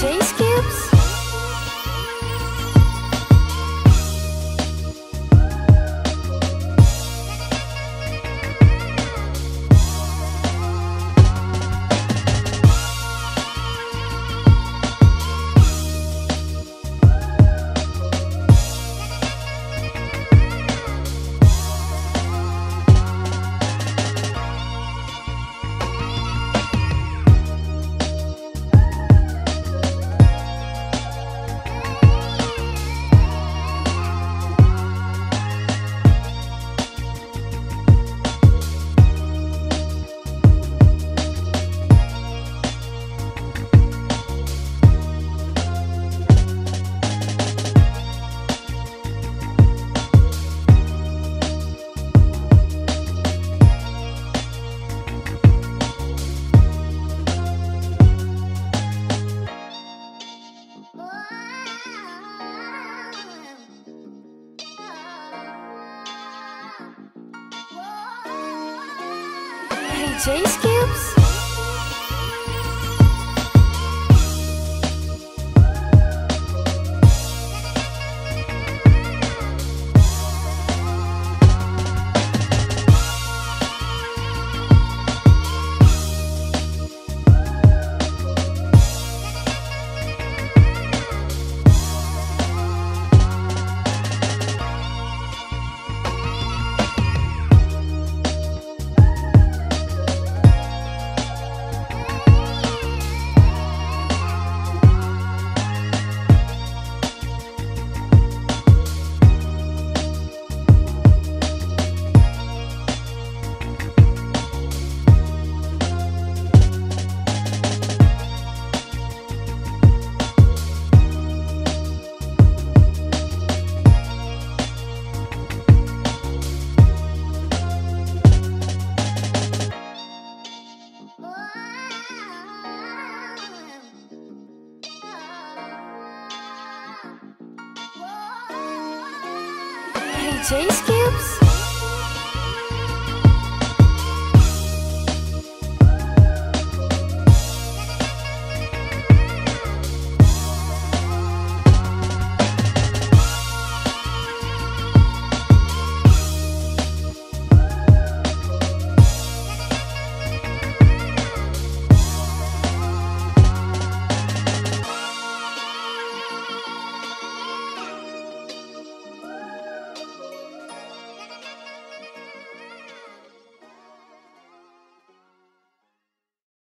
J Skips. hey, Chase Cubes?